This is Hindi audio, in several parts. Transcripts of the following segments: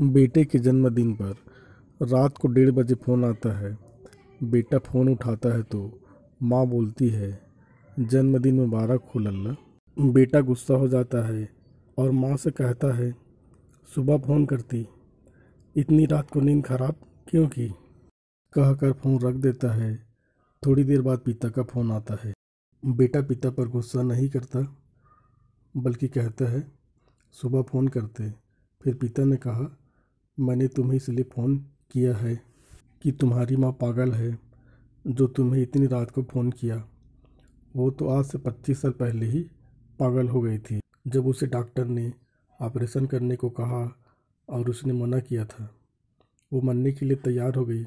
बेटे के जन्मदिन पर रात को डेढ़ बजे फ़ोन आता है। बेटा फ़ोन उठाता है तो माँ बोलती है, जन्मदिन मुबारक हो लल्ला। बेटा गुस्सा हो जाता है और माँ से कहता है, सुबह फ़ोन करती, इतनी रात को नींद खराब क्यों की? कह कर फ़ोन रख देता है। थोड़ी देर बाद पिता का फ़ोन आता है। बेटा पिता पर गुस्सा नहीं करता, बल्कि कहता है, सुबह फ़ोन करते। फिर पिता ने कहा मैंने तुम्हें इसलिए फ़ोन किया है कि तुम्हारी माँ पागल है, जो तुम्हें इतनी रात को फ़ोन किया। वो तो आज से पच्चीस साल पहले ही पागल हो गई थी। जब उसे डॉक्टर ने ऑपरेशन करने को कहा और उसने मना किया था, वो मरने के लिए तैयार हो गई,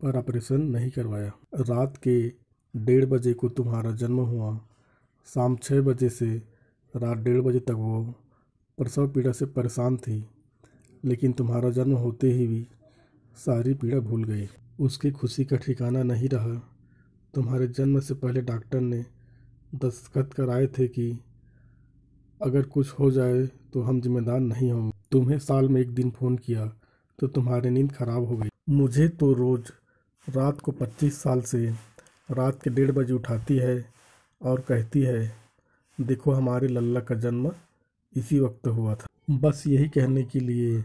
पर ऑपरेशन नहीं करवाया। रात के डेढ़ बजे को तुम्हारा जन्म हुआ। शाम छः बजे से रात डेढ़ बजे तक वो प्रसव पीड़ा से परेशान थी। लेकिन तुम्हारा जन्म होते ही भी सारी पीड़ा भूल गई। उसकी खुशी का ठिकाना नहीं रहा। तुम्हारे जन्म से पहले डॉक्टर ने दस्तखत कराए थे कि अगर कुछ हो जाए तो हम जिम्मेदार नहीं होंगे। तुम्हें साल में एक दिन फ़ोन किया तो तुम्हारी नींद खराब हो गई। मुझे तो रोज़ रात को पच्चीस साल से रात के डेढ़ बजे उठाती है और कहती है, देखो हमारे लल्ला का जन्म इसी वक्त हुआ था। बस यही कहने के लिए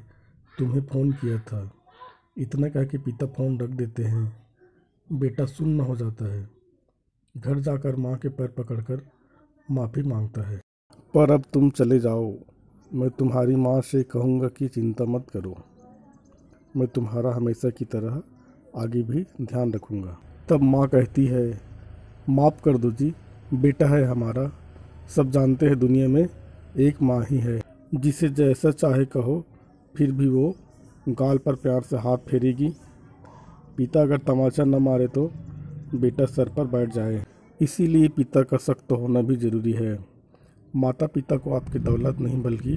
तुम्हें फ़ोन किया था। इतना कह के पिता फ़ोन रख देते हैं। बेटा सुन्न हो जाता है। घर जाकर माँ के पैर पकड़कर माफ़ी माँगता है। पर अब तुम चले जाओ। मैं तुम्हारी माँ से कहूँगा कि चिंता मत करो। मैं तुम्हारा हमेशा की तरह आगे भी ध्यान रखूँगा। तब माँ कहती है, माफ़ कर दो जी। बेटा है हमारा। सब जानते हैं दुनिया में एक माँ ही है। जिसे जैसा चाहे कहो फिर भी वो गाल पर प्यार से हाथ फेरेगी। पिता अगर तमाचा न मारे तो बेटा सर पर बैठ जाए। इसीलिए पिता का सख्त होना भी ज़रूरी है। माता पिता को आपकी दौलत नहीं, बल्कि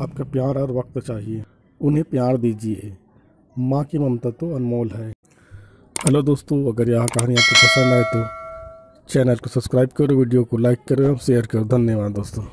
आपका प्यार और वक्त चाहिए। उन्हें प्यार दीजिए। माँ की ममता तो अनमोल है। हेलो दोस्तों, अगर यह कहानी आपको पसंद आए तो चैनल को सब्सक्राइब करो, वीडियो को लाइक करो शेयर करो। धन्यवाद दोस्तों।